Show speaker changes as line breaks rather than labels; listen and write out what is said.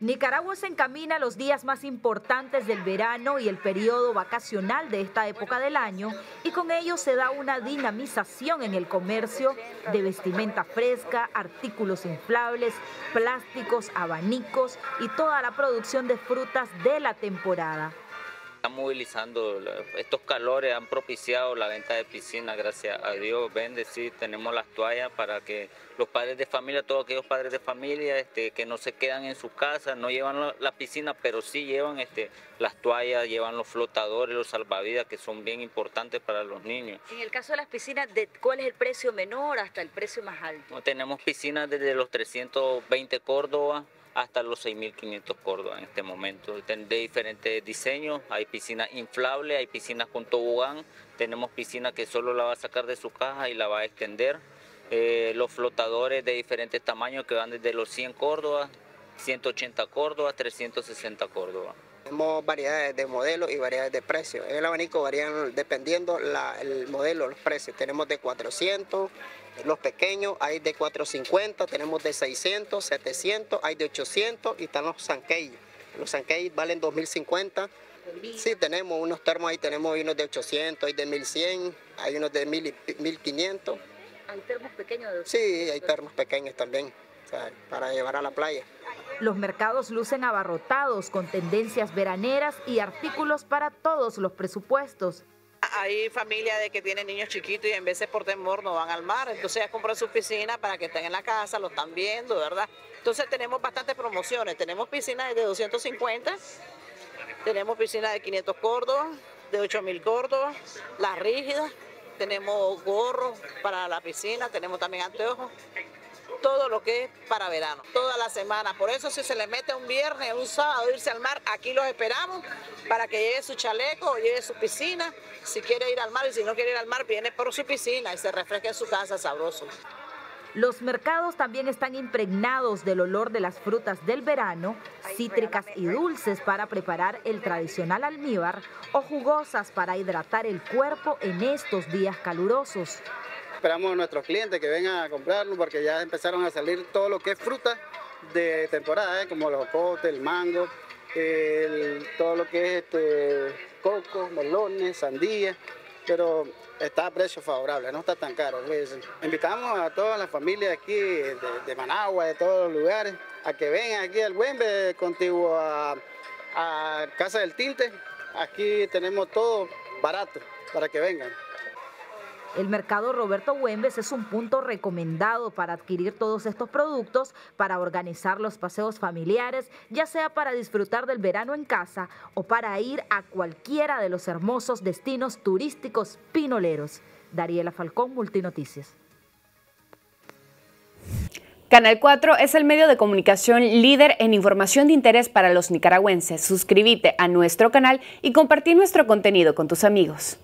Nicaragua se encamina a los días más importantes del verano y el periodo vacacional de esta época del año y con ello se da una dinamización en el comercio de vestimenta fresca, artículos inflables, plásticos, abanicos y toda la producción de frutas de la temporada.
Están movilizando, estos calores han propiciado la venta de piscina, gracias a Dios, vende, sí, tenemos las toallas para que los padres de familia, todos aquellos padres de familia este, que no se quedan en su casa, no llevan la, piscina, pero sí llevan este, las toallas, llevan los flotadores, los salvavidas, que son bien importantes para los niños.
En el caso de las piscinas, ¿de ¿cuál es el precio menor hasta el precio más alto?
tenemos piscinas desde los 320 Córdoba hasta los 6.500 Córdoba en este momento. De diferentes diseños, hay piscinas inflables, hay piscinas con tobogán, tenemos piscinas que solo la va a sacar de su caja y la va a extender. Eh, los flotadores de diferentes tamaños que van desde los 100 Córdoba, 180 Córdoba, 360 Córdoba.
Tenemos variedades de modelos y variedades de precios. En el abanico varían dependiendo la, el modelo, los precios. Tenemos de 400, los pequeños hay de 450, tenemos de 600, 700, hay de 800 y están los Sankei. Los Sankei valen 2050. Sí, tenemos unos termos ahí, tenemos unos de 800, hay de 1100, hay unos de 1500.
¿Hay termos pequeños? De...
Sí, hay termos pequeños también, para llevar a la playa.
Los mercados lucen abarrotados con tendencias veraneras y artículos para todos los presupuestos.
Hay familias que tienen niños chiquitos y en veces por temor no van al mar, entonces ya compran su piscina para que estén en la casa, lo están viendo, ¿verdad? Entonces tenemos bastantes promociones, tenemos piscinas de 250, tenemos piscinas de 500 córdobas, de 8000 córdobas, las rígidas, tenemos gorros para la piscina, tenemos también anteojos, todo lo que es para verano, toda la semana. Por eso si se le mete un viernes, un sábado, irse al mar, aquí los esperamos para que lleve su chaleco, lleve su piscina. Si quiere ir al mar y si no quiere ir al mar, viene por su piscina y se refresca en su casa sabroso.
Los mercados también están impregnados del olor de las frutas del verano, cítricas y dulces para preparar el tradicional almíbar o jugosas para hidratar el cuerpo en estos días calurosos.
Esperamos a nuestros clientes que vengan a comprarlo porque ya empezaron a salir todo lo que es fruta de temporada, ¿eh? como los jocotes, el mango, todo lo que es este, coco, melones, sandía, pero está a precio favorable, no está tan caro. Invitamos a toda la familia aquí de, Managua, de todos los lugares, a que vengan aquí al Güembe, contiguo a, a Casa del Tinte. Aquí tenemos todo barato para que vengan.
El mercado Roberto Güembes es un punto recomendado para adquirir todos estos productos, para organizar los paseos familiares, ya sea para disfrutar del verano en casa o para ir a cualquiera de los hermosos destinos turísticos pinoleros. Dariela Falcón, Multinoticias.
Canal 4 es el medio de comunicación líder en información de interés para los nicaragüenses. Suscríbete a nuestro canal y compartir nuestro contenido con tus amigos.